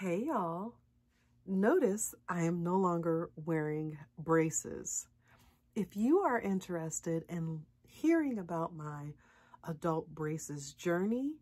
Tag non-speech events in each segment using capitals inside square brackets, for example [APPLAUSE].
Hey y'all. Notice I am no longer wearing braces. If you are interested in hearing about my adult braces journey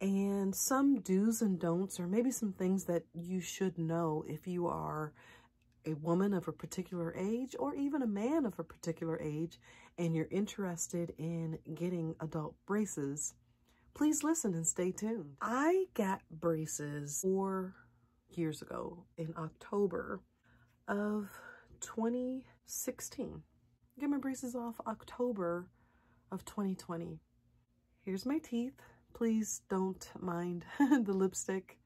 and some do's and don'ts or maybe some things that you should know if you are a woman of a particular age or even a man of a particular age and you're interested in getting adult braces, please listen and stay tuned. I got braces four years ago in October of 2016. Get my braces off October of 2020. Here's my teeth. Please don't mind [LAUGHS] the lipstick.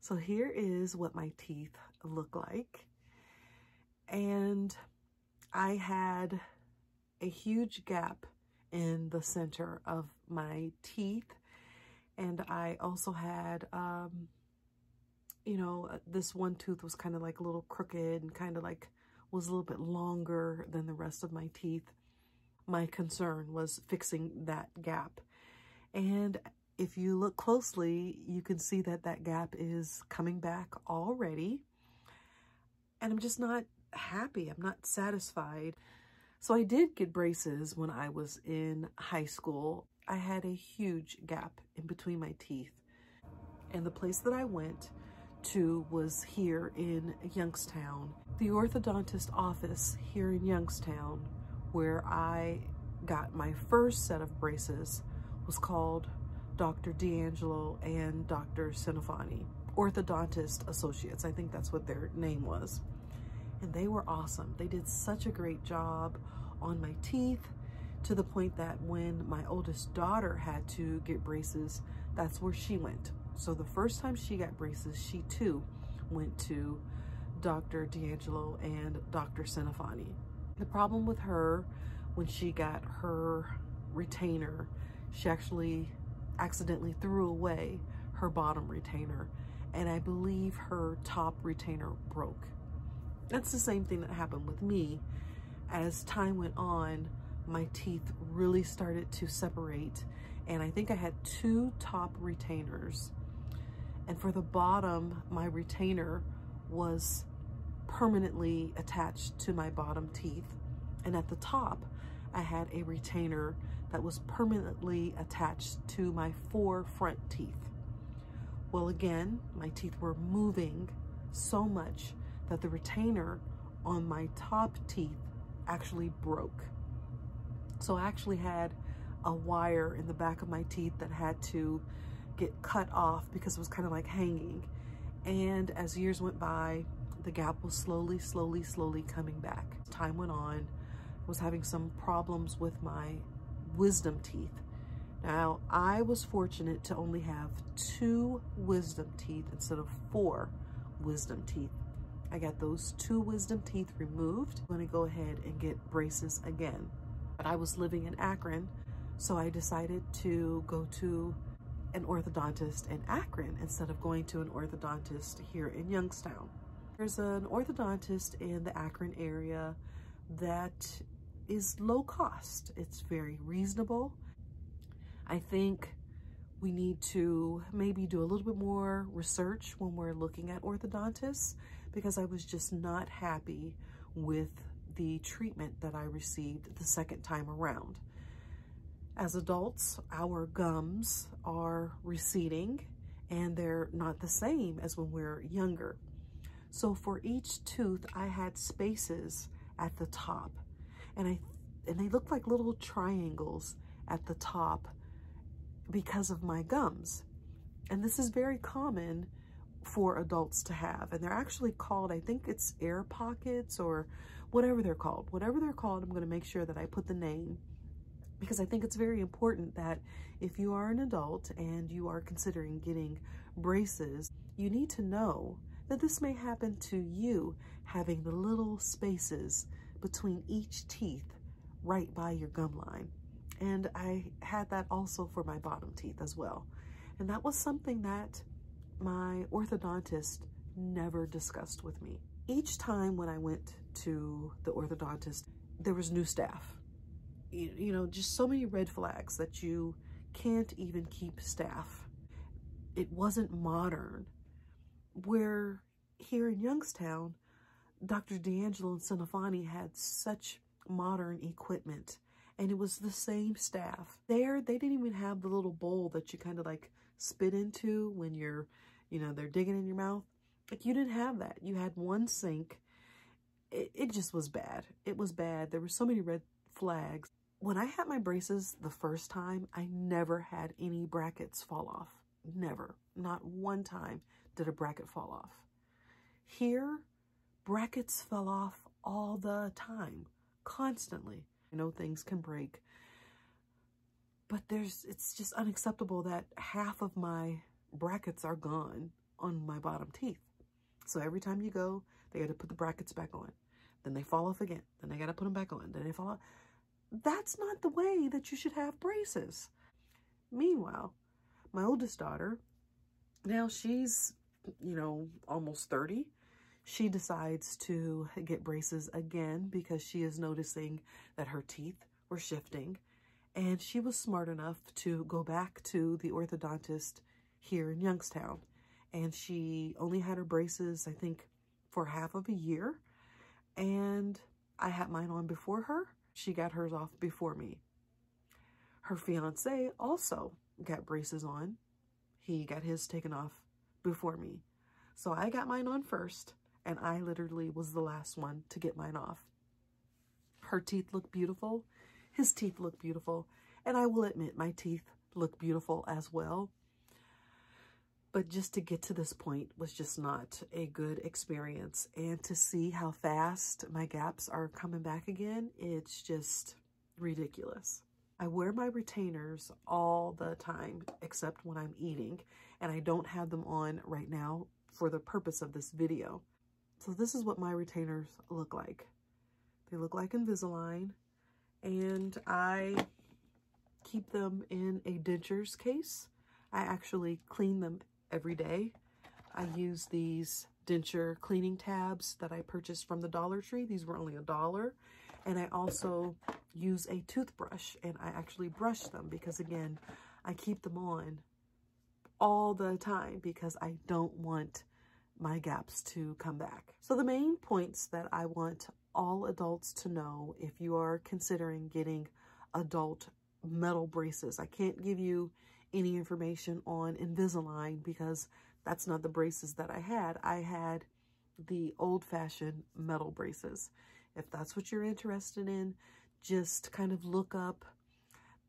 So here is what my teeth look like. And I had a huge gap in the center of my teeth. And I also had, um, you know, uh, this one tooth was kind of like a little crooked and kind of like was a little bit longer than the rest of my teeth. My concern was fixing that gap. And if you look closely, you can see that that gap is coming back already. And I'm just not happy. I'm not satisfied. So I did get braces when I was in high school. I had a huge gap in between my teeth. And the place that I went was here in Youngstown. The orthodontist office here in Youngstown, where I got my first set of braces, was called Dr. D'Angelo and Dr. Cinefani, Orthodontist Associates. I think that's what their name was. And they were awesome. They did such a great job on my teeth to the point that when my oldest daughter had to get braces, that's where she went. So the first time she got braces, she too went to Dr. D'Angelo and Dr. Cinefani. The problem with her, when she got her retainer, she actually accidentally threw away her bottom retainer and I believe her top retainer broke. That's the same thing that happened with me. As time went on, my teeth really started to separate and I think I had two top retainers and for the bottom, my retainer was permanently attached to my bottom teeth. And at the top, I had a retainer that was permanently attached to my four front teeth. Well, again, my teeth were moving so much that the retainer on my top teeth actually broke. So I actually had a wire in the back of my teeth that had to get cut off because it was kind of like hanging. And as years went by, the gap was slowly, slowly, slowly coming back. Time went on, I was having some problems with my wisdom teeth. Now, I was fortunate to only have two wisdom teeth instead of four wisdom teeth. I got those two wisdom teeth removed. I'm gonna go ahead and get braces again. But I was living in Akron, so I decided to go to an orthodontist in Akron instead of going to an orthodontist here in Youngstown. There's an orthodontist in the Akron area that is low cost. It's very reasonable. I think we need to maybe do a little bit more research when we're looking at orthodontists because I was just not happy with the treatment that I received the second time around. As adults, our gums are receding and they're not the same as when we're younger. So for each tooth, I had spaces at the top and I and they look like little triangles at the top because of my gums. And this is very common for adults to have. And they're actually called, I think it's air pockets or whatever they're called. Whatever they're called, I'm going to make sure that I put the name because I think it's very important that if you are an adult and you are considering getting braces, you need to know that this may happen to you having the little spaces between each teeth right by your gum line. And I had that also for my bottom teeth as well. And that was something that my orthodontist never discussed with me. Each time when I went to the orthodontist, there was new staff you know, just so many red flags that you can't even keep staff. It wasn't modern. where here in Youngstown, Dr. D'Angelo and Cinefani had such modern equipment and it was the same staff. There, they didn't even have the little bowl that you kind of like spit into when you're, you know, they're digging in your mouth. Like you didn't have that. You had one sink. It, it just was bad. It was bad. There were so many red flags. When I had my braces the first time, I never had any brackets fall off. Never. Not one time did a bracket fall off. Here, brackets fell off all the time, constantly. I know things can break, but there's it's just unacceptable that half of my brackets are gone on my bottom teeth. So every time you go, they got to put the brackets back on. Then they fall off again. Then they got to put them back on. Then they fall off. That's not the way that you should have braces. Meanwhile, my oldest daughter, now she's, you know, almost 30 she decides to get braces again because she is noticing that her teeth were shifting. And she was smart enough to go back to the orthodontist here in Youngstown. And she only had her braces, I think, for half of a year. And I had mine on before her. She got hers off before me. Her fiance also got braces on. He got his taken off before me. So I got mine on first and I literally was the last one to get mine off. Her teeth look beautiful. His teeth look beautiful. And I will admit my teeth look beautiful as well. But just to get to this point was just not a good experience. And to see how fast my gaps are coming back again, it's just ridiculous. I wear my retainers all the time, except when I'm eating. And I don't have them on right now for the purpose of this video. So this is what my retainers look like. They look like Invisalign and I keep them in a dentures case. I actually clean them every day. I use these denture cleaning tabs that I purchased from the Dollar Tree. These were only a dollar. And I also use a toothbrush and I actually brush them because again, I keep them on all the time because I don't want my gaps to come back. So the main points that I want all adults to know if you are considering getting adult metal braces. I can't give you any information on Invisalign because that's not the braces that I had. I had the old-fashioned metal braces. If that's what you're interested in, just kind of look up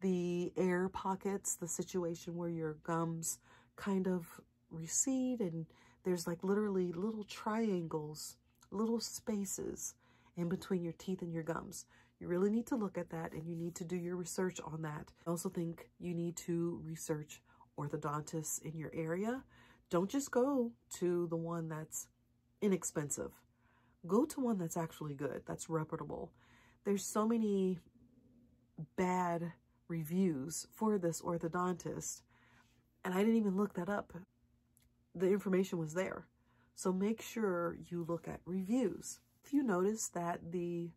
the air pockets, the situation where your gums kind of recede and there's like literally little triangles, little spaces in between your teeth and your gums. You really need to look at that and you need to do your research on that. I also think you need to research orthodontists in your area. Don't just go to the one that's inexpensive. Go to one that's actually good, that's reputable. There's so many bad reviews for this orthodontist, and I didn't even look that up the information was there. So make sure you look at reviews. If you notice that the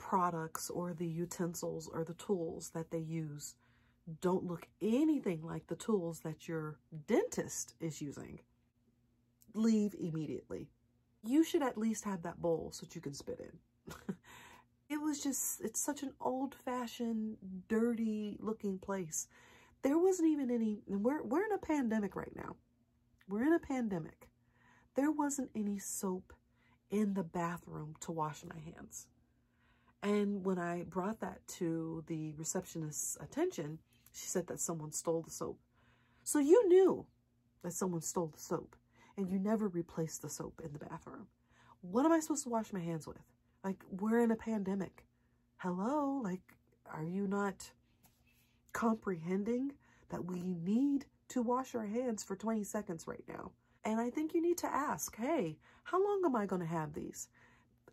products or the utensils or the tools that they use don't look anything like the tools that your dentist is using, leave immediately. You should at least have that bowl so that you can spit in. [LAUGHS] it was just, it's such an old-fashioned, dirty looking place. There wasn't even any, we're, we're in a pandemic right now. We're in a pandemic. There wasn't any soap in the bathroom to wash my hands. And when I brought that to the receptionist's attention, she said that someone stole the soap. So you knew that someone stole the soap and you never replaced the soap in the bathroom. What am I supposed to wash my hands with? Like, we're in a pandemic. Hello? Like, are you not comprehending that we need to wash our hands for 20 seconds right now. And I think you need to ask, hey, how long am I going to have these?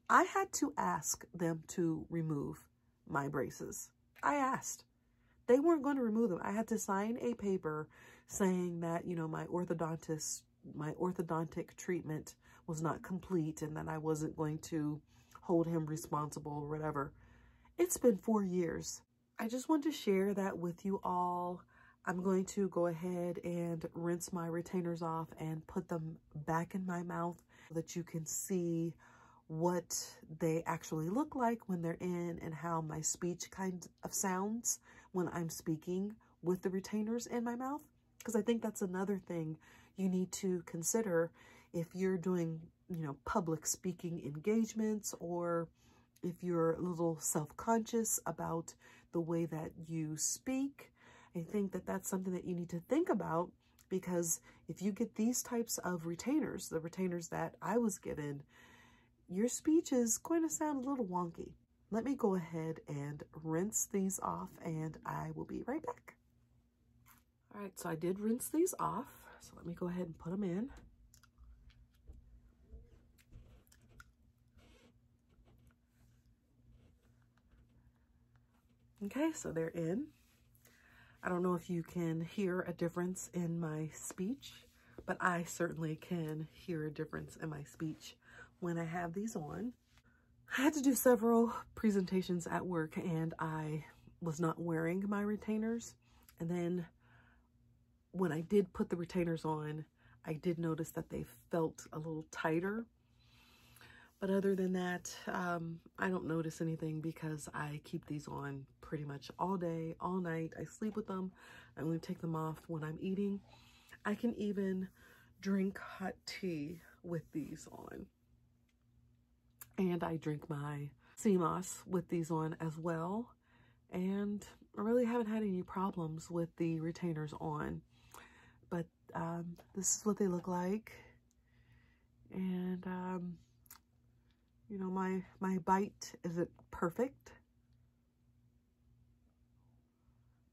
I had to ask them to remove my braces. I asked. They weren't going to remove them. I had to sign a paper saying that, you know, my orthodontist, my orthodontic treatment was not complete and that I wasn't going to hold him responsible or whatever. It's been four years. I just want to share that with you all. I'm going to go ahead and rinse my retainers off and put them back in my mouth so that you can see what they actually look like when they're in and how my speech kind of sounds when I'm speaking with the retainers in my mouth. Because I think that's another thing you need to consider if you're doing, you know, public speaking engagements or if you're a little self-conscious about the way that you speak. I think that that's something that you need to think about because if you get these types of retainers, the retainers that I was given, your speech is going to sound a little wonky. Let me go ahead and rinse these off and I will be right back. All right, so I did rinse these off. So let me go ahead and put them in. Okay, so they're in. I don't know if you can hear a difference in my speech, but I certainly can hear a difference in my speech when I have these on. I had to do several presentations at work and I was not wearing my retainers. And then when I did put the retainers on, I did notice that they felt a little tighter. But other than that, um, I don't notice anything because I keep these on pretty much all day, all night. I sleep with them. I only take them off when I'm eating. I can even drink hot tea with these on. And I drink my sea moss with these on as well. And I really haven't had any problems with the retainers on. But um, this is what they look like. And, um, you know, my, my bite isn't perfect.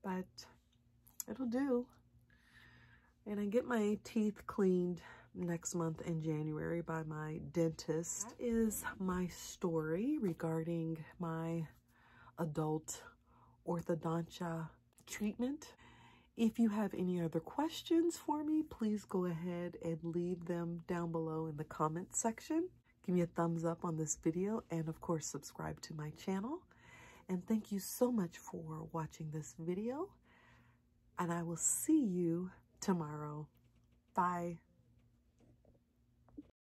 But it'll do. And I get my teeth cleaned next month in January by my dentist. That is my story regarding my adult orthodontia treatment. If you have any other questions for me, please go ahead and leave them down below in the comments section. Give me a thumbs up on this video and of course subscribe to my channel. And thank you so much for watching this video. And I will see you tomorrow. Bye.